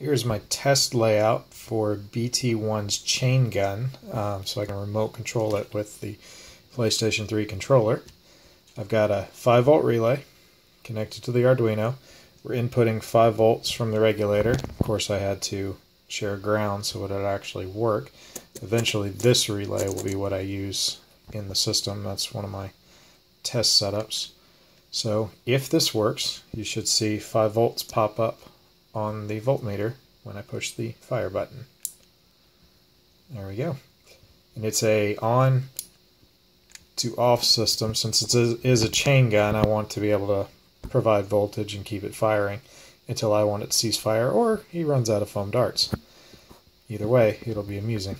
Here's my test layout for BT1's chain gun, um, so I can remote control it with the PlayStation 3 controller. I've got a 5 volt relay connected to the Arduino. We're inputting 5 volts from the regulator. Of course I had to share ground so it would actually work. Eventually this relay will be what I use in the system. That's one of my test setups. So if this works, you should see 5 volts pop up on the voltmeter when I push the fire button. There we go. And it's a on to off system. Since it is a chain gun, I want to be able to provide voltage and keep it firing until I want it to cease fire or he runs out of foam darts. Either way, it'll be amusing.